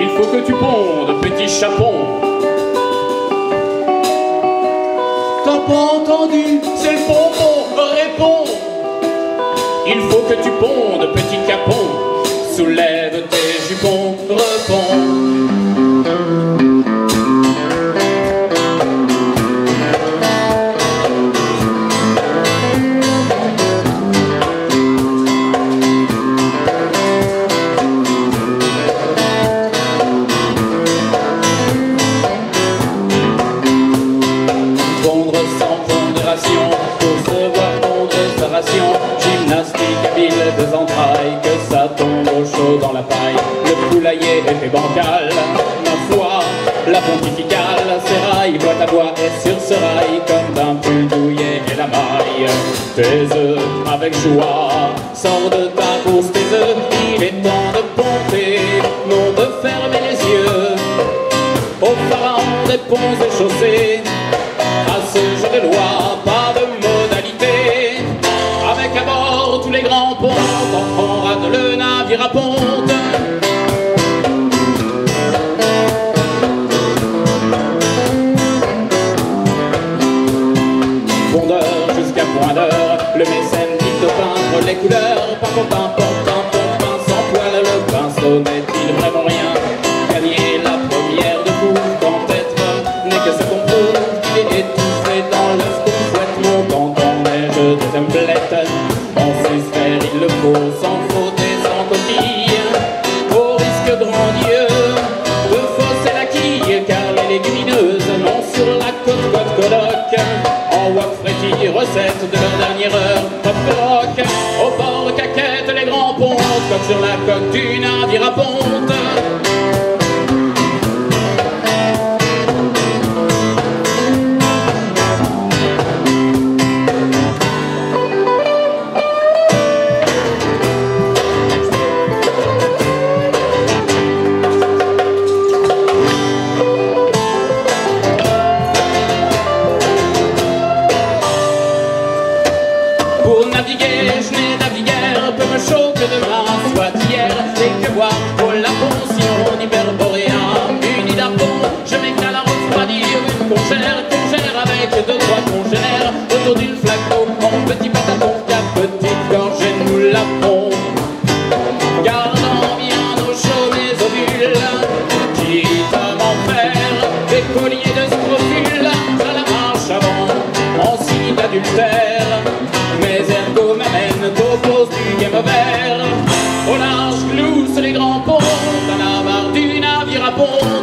Il faut que tu pondes, petit chapon. T'as pas entendu? C'est le pompon, réponds. Il faut que tu pondes, petit capon. Soulève tes jupons, réponds. Le poulailler fait bancal, ma foi, la pontificale séraille, boîte à bois est sur ce rail, comme d'un pull douillet et la maille. Tes œufs avec joie, sors de ta course tes œufs, il est temps de pomper, non de fermer les yeux. Au pharaon des ponts et chaussées, jusqu'à point d'heure, le mécène dit au peintre les couleurs. Pas content, pourtant, ton pain sans poil, le pinceau n'est-il vraiment rien Gagner la première de coup, quand être n'est que ce qu'on qu'il est étouffé dans le qu'on souhaite montant en neige des emplettes. En suspect, il le faut sans faute wok frétille, recette de leur dernière heure, pop rock, au bord caquette les grands ponts, comme sur la coque du navire. naviguer, je n'ai naviguer, peu me chaud que demain soit hier, et que voir au lapon si on hyperboréen, muni d'arpon, je m'éclate à refroidir une congère, congère avec deux trois congères, autour d'une flacon, mon petit pataton, ta petite gorge nous la pont. Gardons bien nos chauds, les ovules, quitte à m'en faire des colliers de scrofules, à la marche avant, en signe d'adultère. boy.